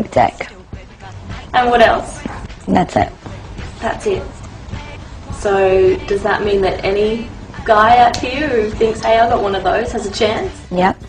big dick. And what else? That's it. That's it. So does that mean that any guy out here who thinks, hey, I got one of those, has a chance? Yep.